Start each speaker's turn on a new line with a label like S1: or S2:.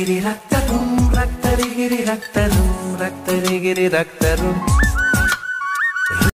S1: రక్తరిగిరి రక్తరుం రక్తరిగిరి రక్తరుం రక్తరిగిరి రక్తరుం.